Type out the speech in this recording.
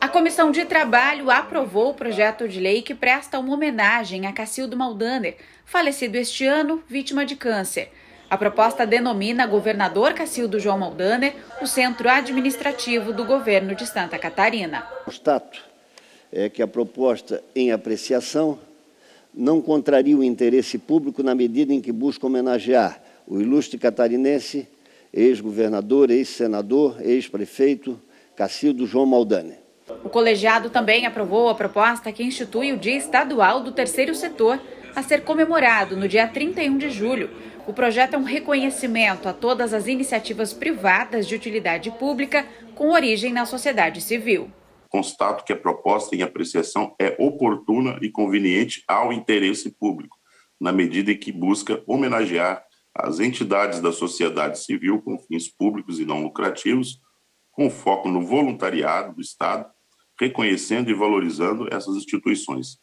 A Comissão de Trabalho aprovou o projeto de lei que presta uma homenagem a Cacildo Maldaner, falecido este ano, vítima de câncer. A proposta denomina governador Cacildo João Maldaner o centro administrativo do governo de Santa Catarina. O status é que a proposta em apreciação não contraria o interesse público na medida em que busca homenagear o ilustre catarinense, ex-governador, ex-senador, ex-prefeito Cacildo João Maldaner. O colegiado também aprovou a proposta que institui o Dia Estadual do Terceiro Setor a ser comemorado no dia 31 de julho o projeto é um reconhecimento a todas as iniciativas privadas de utilidade pública com origem na sociedade civil. Constato que a proposta em apreciação é oportuna e conveniente ao interesse público, na medida em que busca homenagear as entidades da sociedade civil com fins públicos e não lucrativos, com foco no voluntariado do Estado, reconhecendo e valorizando essas instituições